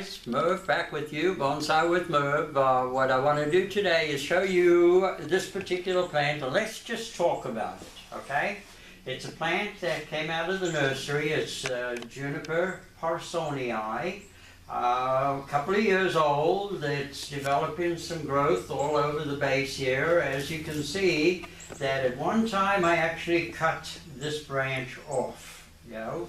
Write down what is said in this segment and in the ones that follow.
guys, Merv back with you, Bonsai with Merv. Uh, what I want to do today is show you this particular plant. Let's just talk about it, okay? It's a plant that came out of the nursery. It's uh, Juniper parsonii. Uh, a couple of years old. It's developing some growth all over the base here. As you can see, that at one time I actually cut this branch off. You know,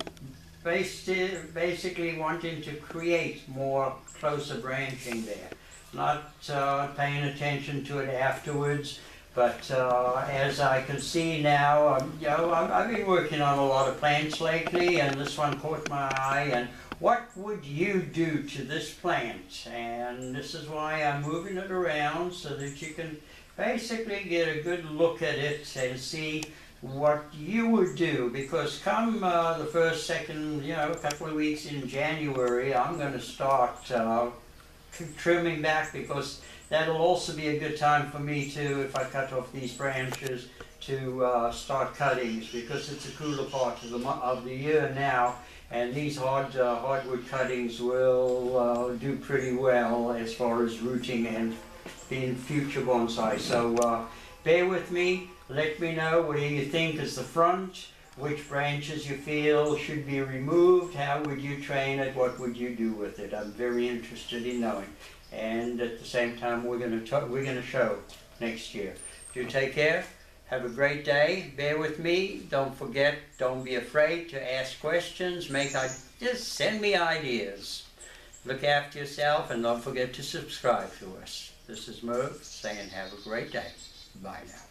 basically wanting to create more closer branching there. Not uh, paying attention to it afterwards, but uh, as I can see now, um, you know, I've been working on a lot of plants lately, and this one caught my eye. And what would you do to this plant? And this is why I'm moving it around so that you can basically get a good look at it and see what you would do because come uh, the first, second, you know, a couple of weeks in January, I'm going to start uh, trimming back because that'll also be a good time for me to, if I cut off these branches, to uh, start cuttings because it's a cooler part of the, of the year now and these hard uh, hardwood cuttings will uh, do pretty well as far as rooting and being future bonsai. So uh, bear with me. Let me know what do you think is the front, which branches you feel should be removed, how would you train it, what would you do with it. I'm very interested in knowing. And at the same time, we're going to we're going to show next year. Do take care. Have a great day. Bear with me. Don't forget, don't be afraid to ask questions. Make just send me ideas. Look after yourself and don't forget to subscribe to us. This is Merv saying have a great day. Bye now.